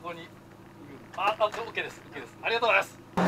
そこにああオッケーです。オッケーです。ありがとうございます。